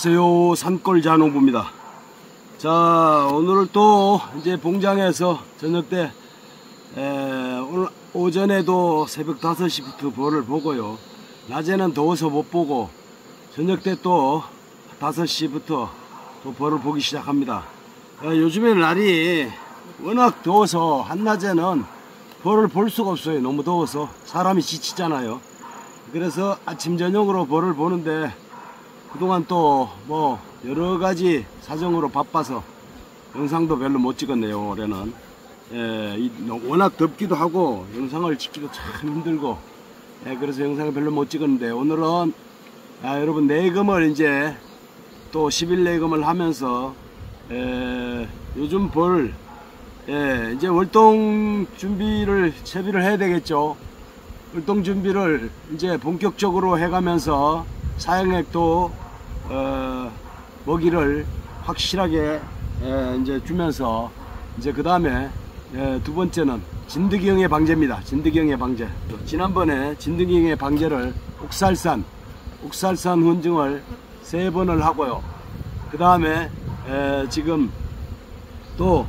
안녕하세요. 산골 잔호부입니다. 자 오늘 또 이제 봉장에서 저녁 때 에, 오늘 오전에도 새벽 5시부터 벌을 보고요. 낮에는 더워서 못 보고 저녁 때 또 5시부터 또 벌을 보기 시작합니다. 에, 요즘에 날이 워낙 더워서 한낮에는 벌을 볼 수가 없어요. 너무 더워서 사람이 지치잖아요. 그래서 아침 저녁으로 벌을 보는데 그동안 또 뭐 여러 가지 사정으로 바빠서 영상도 별로 못 찍었네요 올해는. 예, 이, 워낙 덥기도 하고 영상을 찍기도 참 힘들고. 예, 그래서 영상을 별로 못 찍었는데 오늘은 아, 여러분 내금을 이제 또 10일 내금을 하면서 예, 요즘 벌 예, 이제 월동 준비를 채비를 해야 되겠죠. 월동 준비를 이제 본격적으로 해가면서 사양액도 어, 먹이를 확실하게 에, 이제 주면서 이제 그 다음에 두 번째는 진드기형의 방제입니다. 진드기형의 방제. 지난번에 진드기형의 방제를 옥살산, 옥살산 훈증을 세 번을 하고요. 그 다음에 지금 또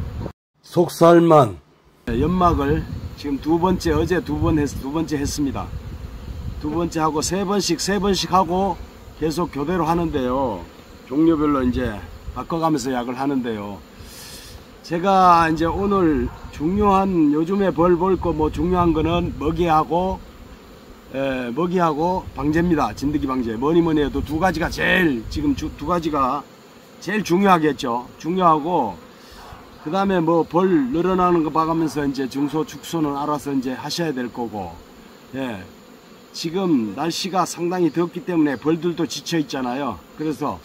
속살만 연막을 지금 두 번째 어제 두 번 했, 두 번째 했습니다. 두 번째 하고 세 번씩 세 번씩 하고 계속 교대로 하는데요. 종류별로 이제 바꿔가면서 약을 하는데요. 제가 이제 오늘 중요한 요즘에 벌 볼 거 뭐 중요한 거는 먹이하고 에, 먹이하고 방제입니다. 진드기 방제. 뭐니 뭐니 해도 두 가지가 제일 지금 주, 두 가지가 제일 중요하겠죠. 중요하고 그 다음에 뭐 벌 늘어나는 거 봐가면서 이제 중소 축소는 알아서 이제 하셔야 될 거고 예. 지금 날씨가 상당히 덥기 때문에 벌들도 지쳐 있잖아요. 그래서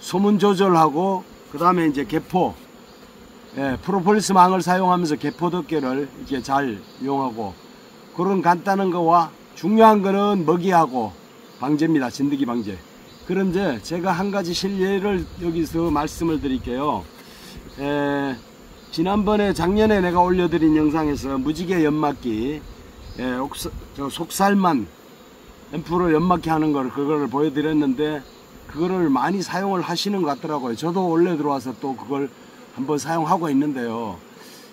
소문 조절하고 그 다음에 이제 개포 예, 프로폴리스 망을 사용하면서 개포 덮개를 이렇게 잘 이용하고 그런 간단한 거와 중요한 거는 먹이하고 방제입니다. 진드기 방제. 그런데 제가 한 가지 실례를 여기서 말씀을 드릴게요. 에, 지난번에 작년에 내가 올려드린 영상에서 무지개 연막기 예, 옥사, 속살만 앰프로 연막기 하는 걸 그거를 보여드렸는데 그거를 많이 사용을 하시는 것 같더라고요. 저도 원래 들어와서 또 그걸 한번 사용하고 있는데요.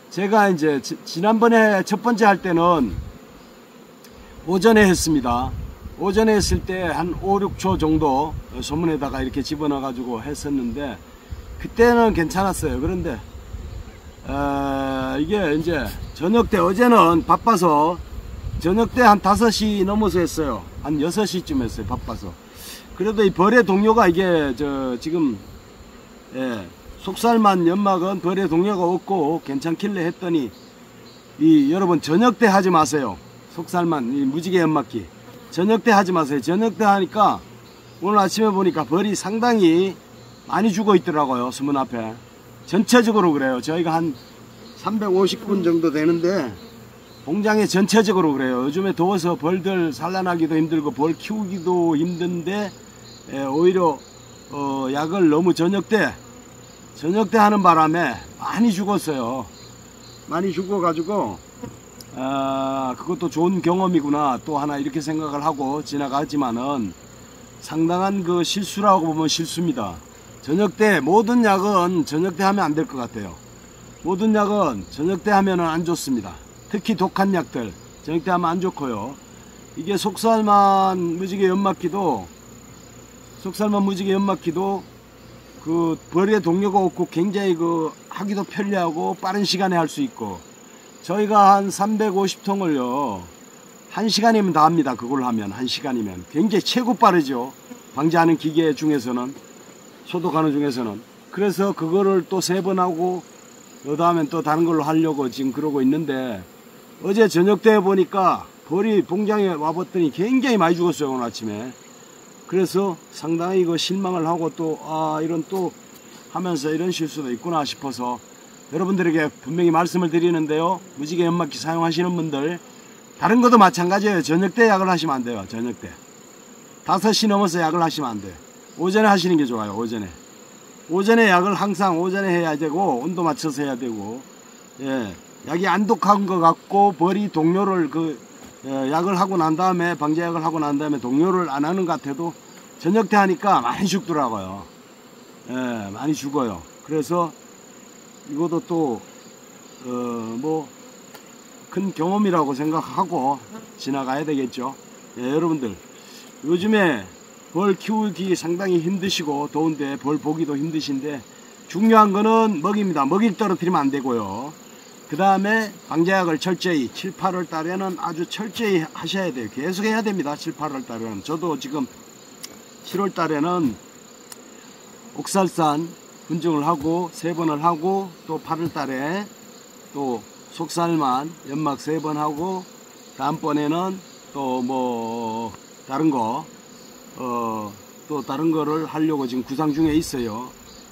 제가 이제 지, 난번에 첫 번째 할 때는 오전에 했습니다. 오전에 했을 때 한 5, 6초 정도 소문에다가 이렇게 집어넣어 가지고 했었는데 그때는 괜찮았어요. 그런데 어, 이게 이제 저녁 때 어제는 바빠서 저녁 때 한 5시 넘어서 했어요. 한 6시쯤 했어요. 바빠서. 그래도 이 벌의 동료가 이게 저 지금 예, 속살만 연막은 벌의 동료가 없고 괜찮길래 했더니 이 여러분 저녁 때 하지 마세요. 속살만 이 무지개 연막기 저녁 때 하지 마세요. 저녁 때 하니까 오늘 아침에 보니까 벌이 상당히 많이 죽어 있더라고요. 수문 앞에. 전체적으로 그래요. 저희가 한 350분 정도 되는데 공장에 전체적으로 그래요. 요즘에 더워서 벌들 산란하기도 힘들고 벌 키우기도 힘든데 에, 오히려 어, 약을 너무 저녁 때 저녁 때 하는 바람에 많이 죽었어요. 많이 죽어가지고 아, 그것도 좋은 경험이구나 또 하나 이렇게 생각을 하고 지나가지만은 상당한 그 실수라고 보면 실수입니다. 저녁 때 모든 약은 저녁 때 하면 안 될 것 같아요. 모든 약은 저녁 때 하면은 안 좋습니다. 특히 독한 약들. 저녁 때 하면 안 좋고요. 이게 속살만 무지개 연막기도 속살만 무지개 연막기도 그 벌의 동료가 없고 굉장히 그 하기도 편리하고 빠른 시간에 할 수 있고. 저희가 한 350통을요 1시간이면 다 합니다. 그걸 하면 1시간이면. 굉장히 최고 빠르죠. 방지하는 기계 중에서는 소독하는 중에서는. 그래서 그거를 또 세 번 하고 그 다음엔 또 다른 걸로 하려고 지금 그러고 있는데 어제 저녁 때 보니까 벌이 봉장에 와봤더니 굉장히 많이 죽었어요 오늘 아침에. 그래서 상당히 이거 실망을 하고 또 아 이런 또 하면서 이런 실수도 있구나 싶어서 여러분들에게 분명히 말씀을 드리는데요. 무지개 연막기 사용하시는 분들 다른 것도 마찬가지예요. 저녁 때 약을 하시면 안 돼요 저녁 때. 5시 넘어서 약을 하시면 안 돼요. 오전에 하시는 게 좋아요 오전에. 오전에 약을 항상 오전에 해야 되고 온도 맞춰서 해야 되고. 예 약이 안 독한 것 같고 벌이 동료를 그 예, 약을 하고 난 다음에 방제약을 하고 난 다음에 동료를 안 하는 것 같아도 저녁 때 하니까 많이 죽더라고요. 예, 많이 죽어요. 그래서 이것도 또, 어, 뭐, 큰 경험이라고 생각하고 지나가야 되겠죠. 예, 여러분들, 요즘에 벌 키우기 상당히 힘드시고 더운데 벌 보기도 힘드신데 중요한 거는 먹입니다. 먹이를 떨어뜨리면 안 되고요. 그 다음에 방제약을 철저히 7, 8월 달에는 아주 철저히 하셔야 돼요. 계속 해야 됩니다. 7, 8월 달에는. 저도 지금 7월 달에는 옥살산 분증을 하고 세 번을 하고 또 8월 달에 또 속살만 연막 세 번 하고 다음번에는 또 뭐 다른 거 어, 또 다른 거를 하려고 지금 구상 중에 있어요.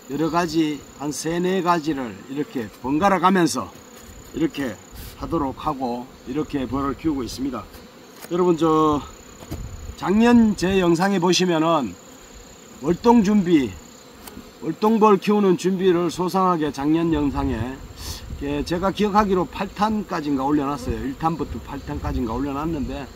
여러 가지 한 세네 가지를 이렇게 번갈아 가면서 이렇게 하도록 하고 이렇게 벌을 키우고 있습니다. 여러분 저 작년 제 영상에 보시면은 월동 준비 월동벌 키우는 준비를 소상하게 작년 영상에 예, 제가 기억하기로 8탄까지인가 올려놨어요. 1탄부터 8탄까지인가 올려놨는데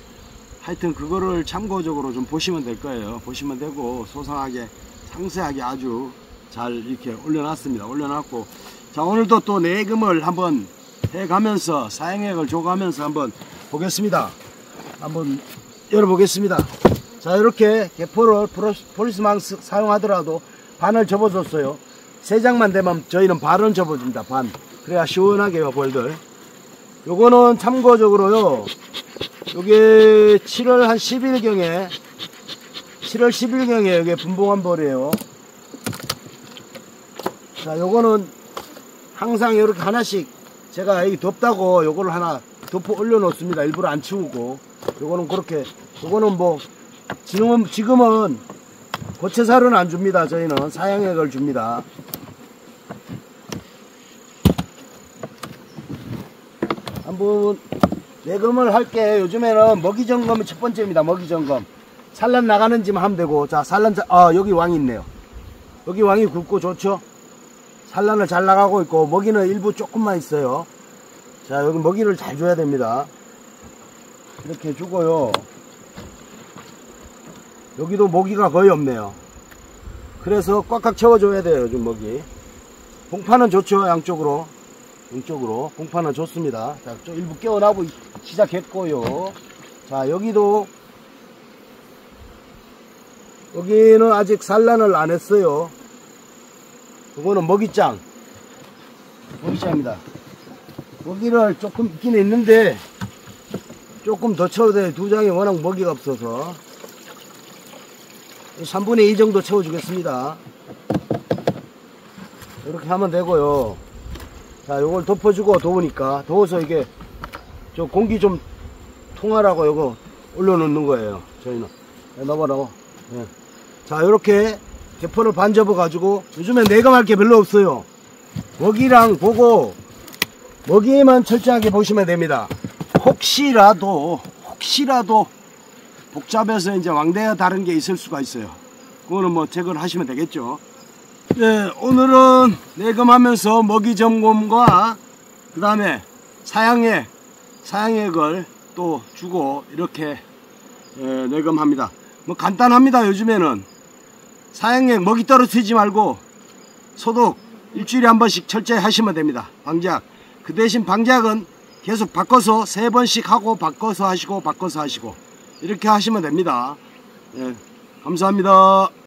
하여튼 그거를 참고적으로 좀 보시면 될 거예요. 보시면 되고 소상하게 상세하게 아주 잘 이렇게 올려놨습니다. 올려놨고 자 오늘도 또 내금을 한번 해가면서 사행액을 줘가면서 한번 보겠습니다. 한번 열어보겠습니다. 자 이렇게 개포를 폴리스망 사용하더라도 반을 접어줬어요. 세 장만 되면 저희는 반은 접어줍니다. 반. 그래야 시원하게요 벌들. 요거는 참고적으로요. 요게 7월 한 10일경에 7월 10일경에 여기 분봉한 벌이에요. 자 요거는 항상 이렇게 하나씩 제가 여기 덥다고 요거를 하나 덮어 올려 놓습니다. 일부러 안 치우고 요거는 그렇게 요거는 뭐 지금은 지금은 고체살은 안 줍니다. 저희는 사양액을 줍니다. 한번 내금을 할게 요즘에는 먹이 점검이 첫 번째입니다. 먹이 점검. 산란 나가는지만 하면 되고 자 산란 자, 아 여기 왕이 있네요. 여기 왕이 굵고 좋죠. 산란을 잘 나가고 있고 먹이는 일부 조금만 있어요. 자 여기 먹이를 잘 줘야 됩니다. 이렇게 주고요. 여기도 모기가 거의 없네요. 그래서 꽉꽉 채워줘야 돼요, 요즘 먹이. 봉파는 좋죠, 양쪽으로. 양쪽으로. 봉파는 좋습니다. 자, 좀 일부 깨어나고 시작했고요. 자, 여기도, 여기는 아직 산란을 안 했어요. 이거는 먹이장. 먹이장입니다. 먹이를 조금 있긴 있는데, 조금 더 채워야 돼요. 두 장이 워낙 먹이가 없어서. 3분의 2 정도 채워주겠습니다. 이렇게 하면 되고요. 자, 요걸 덮어주고 더우니까 더워서 이게 저 공기 좀 통하라고 요거 올려놓는 거예요. 저희는 넣어보라고. 네. 자, 이렇게 개포를 반 접어 가지고 요즘에 내감할 게 별로 없어요. 먹이랑 보고 먹이만 철저하게 보시면 됩니다. 혹시라도 혹시라도 복잡해서 이제 왕대와 다른 게 있을 수가 있어요. 그거는 뭐 체크를 하시면 되겠죠. 네, 오늘은 내금하면서 먹이 점검과 그 다음에 사양액, 사양액을 또 주고 이렇게 예, 내금합니다. 뭐 간단합니다. 요즘에는 사양액 먹이 떨어뜨리지 말고 소독 일주일에 한 번씩 철저히 하시면 됩니다. 방제약. 그 대신 방제약은 계속 바꿔서 세 번씩 하고 바꿔서 하시고 바꿔서 하시고 이렇게 하시면 됩니다. 예, 감사합니다.